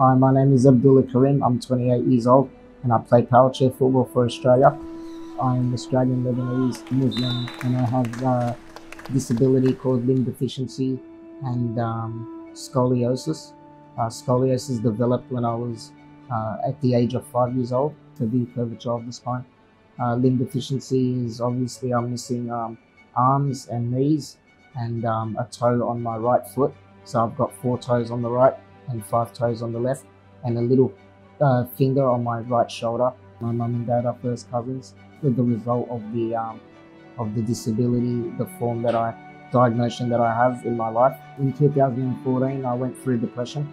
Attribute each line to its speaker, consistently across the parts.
Speaker 1: Hi, my name is Abdullah Karim. I'm 28 years old and I play power chair football for Australia. I'm Australian Lebanese Muslim and I have a disability called limb deficiency and um, scoliosis. Uh, scoliosis developed when I was uh, at the age of five years old, severe curvature of the spine. Uh, limb deficiency is obviously I'm missing um, arms and knees and um, a toe on my right foot. So I've got four toes on the right and five toes on the left and a little uh, finger on my right shoulder. My mum and dad are first cousins with the result of the um, of the disability, the form that I diagnosis that I have in my life. In 2014, I went through depression.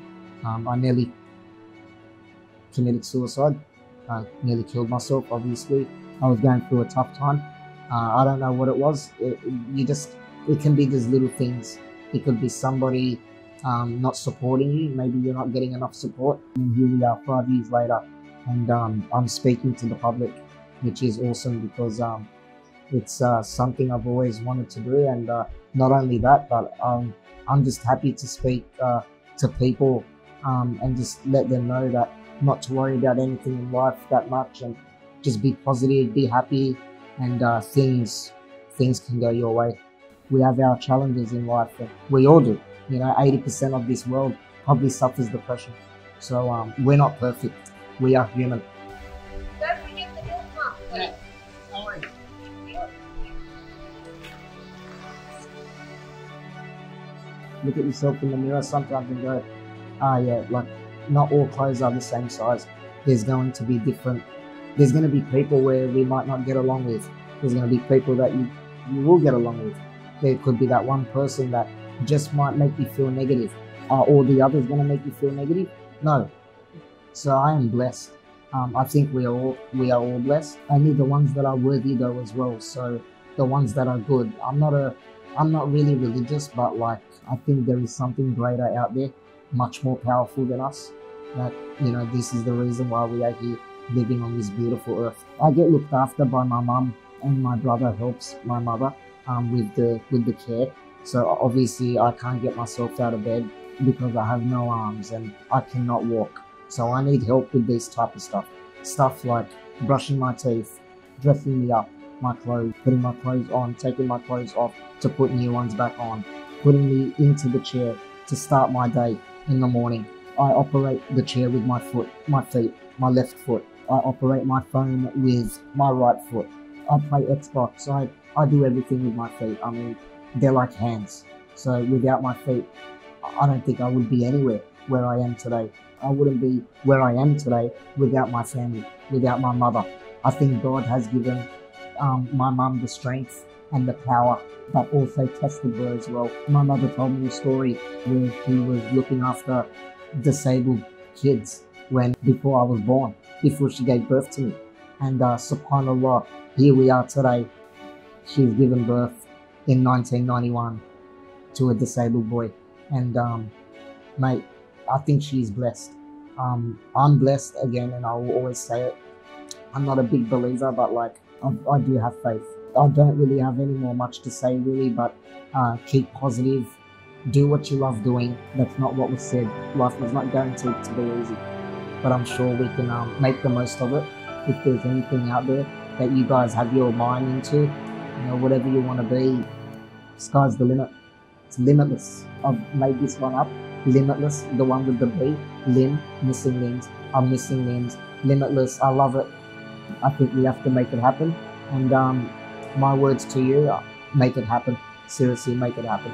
Speaker 1: Um, I nearly committed suicide. I nearly killed myself. Obviously, I was going through a tough time. Uh, I don't know what it was. It, you just it can be these little things. It could be somebody um, not supporting you. Maybe you're not getting enough support. And here we are five years later, and um, I'm speaking to the public, which is awesome because um, it's uh, something I've always wanted to do. And uh, not only that, but um, I'm just happy to speak uh, to people um, and just let them know that not to worry about anything in life that much and just be positive, be happy, and uh, things things can go your way. We have our challenges in life, we all do. You know, 80% of this world probably suffers depression. So um, we're not perfect. We are human.
Speaker 2: Don't forget the milk, Mum.
Speaker 1: Yeah. Look at yourself in the mirror sometimes and go, ah, yeah, like not all clothes are the same size. There's going to be different. There's going to be people where we might not get along with. There's going to be people that you, you will get along with. There could be that one person that just might make you feel negative. Are all the others going to make you feel negative? No. So I am blessed. Um, I think we are all we are all blessed. Only the ones that are worthy though as well. So the ones that are good. I'm not a I'm not really religious, but like I think there is something greater out there, much more powerful than us. That you know this is the reason why we are here living on this beautiful earth. I get looked after by my mum and my brother helps my mother um, with the with the care. So obviously I can't get myself out of bed because I have no arms and I cannot walk. So I need help with this type of stuff. Stuff like brushing my teeth, dressing me up, my clothes, putting my clothes on, taking my clothes off to put new ones back on, putting me into the chair to start my day in the morning. I operate the chair with my foot, my feet, my left foot. I operate my phone with my right foot. I play Xbox. I, I do everything with my feet. I mean, they're like hands. So without my feet, I don't think I would be anywhere where I am today. I wouldn't be where I am today without my family, without my mother. I think God has given um, my mum the strength and the power, but also tested her as well. My mother told me a story where she was looking after disabled kids when before I was born, before she gave birth to me. And uh, subhanAllah, here we are today. She's given birth in 1991 to a disabled boy. And um, mate, I think she's blessed. Um, I'm blessed again, and I will always say it. I'm not a big believer, but like I, I do have faith. I don't really have any more much to say, really, but uh, keep positive. Do what you love doing. That's not what was said. Life is not guaranteed to be easy, but I'm sure we can um, make the most of it. If there's anything out there that you guys have your mind into, you know, whatever you want to be, sky's the limit. It's limbitless. I've made this one up. Limbitless, the one with the B, limb, missing limbs. I'm missing limbs. Limbitless, I love it. I think we have to make it happen. And um, my words to you, make it happen. Seriously, make it happen.